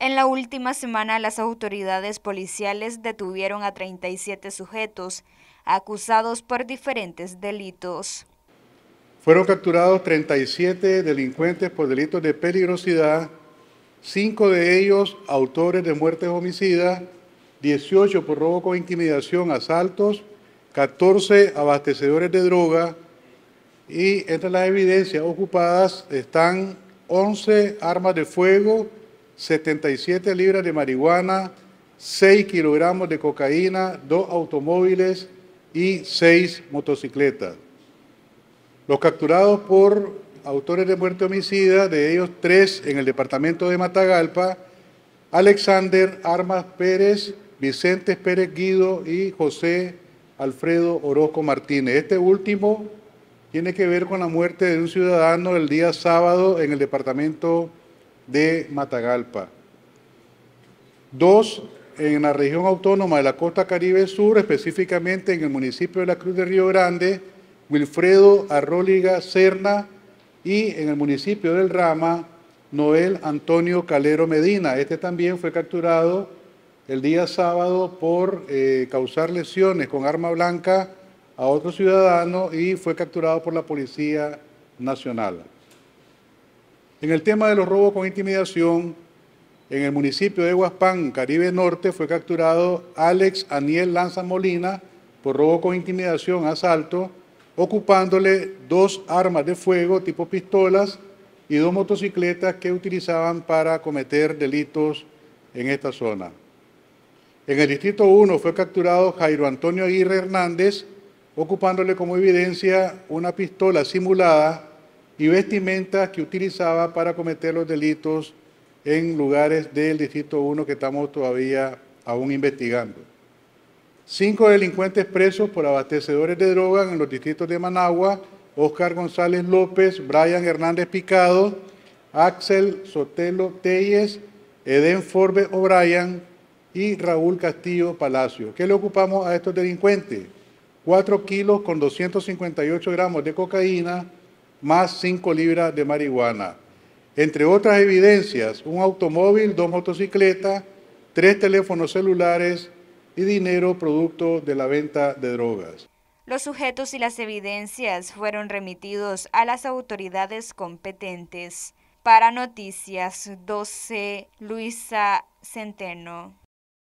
En la última semana, las autoridades policiales detuvieron a 37 sujetos acusados por diferentes delitos. Fueron capturados 37 delincuentes por delitos de peligrosidad, cinco de ellos autores de muertes homicidas, 18 por robo con intimidación, asaltos, 14 abastecedores de droga y entre las evidencias ocupadas están 11 armas de fuego, 77 libras de marihuana, 6 kilogramos de cocaína, 2 automóviles y 6 motocicletas. Los capturados por autores de muerte homicida, de ellos tres en el departamento de Matagalpa, Alexander Armas Pérez, Vicente Pérez Guido y José Alfredo Orozco Martínez. Este último tiene que ver con la muerte de un ciudadano el día sábado en el departamento de Matagalpa. Dos en la región autónoma de la costa caribe sur, específicamente en el municipio de la Cruz de Río Grande, Wilfredo Arróliga Serna y en el municipio del Rama, Noel Antonio Calero Medina. Este también fue capturado el día sábado por eh, causar lesiones con arma blanca a otro ciudadano y fue capturado por la Policía Nacional. En el tema de los robos con intimidación, en el municipio de Huaspán, Caribe Norte, fue capturado Alex Aniel Lanza Molina por robo con intimidación, asalto, ocupándole dos armas de fuego tipo pistolas y dos motocicletas que utilizaban para cometer delitos en esta zona. En el Distrito 1 fue capturado Jairo Antonio Aguirre Hernández, ocupándole como evidencia una pistola simulada y vestimentas que utilizaba para cometer los delitos en lugares del Distrito 1 que estamos todavía aún investigando. Cinco delincuentes presos por abastecedores de droga en los distritos de Managua, Oscar González López, Brian Hernández Picado, Axel Sotelo Telles, Eden Forbe O'Brien, y Raúl Castillo Palacio. ¿Qué le ocupamos a estos delincuentes? 4 kilos con 258 gramos de cocaína más 5 libras de marihuana. Entre otras evidencias, un automóvil, dos motocicletas, tres teléfonos celulares y dinero producto de la venta de drogas. Los sujetos y las evidencias fueron remitidos a las autoridades competentes. Para Noticias 12, Luisa Centeno.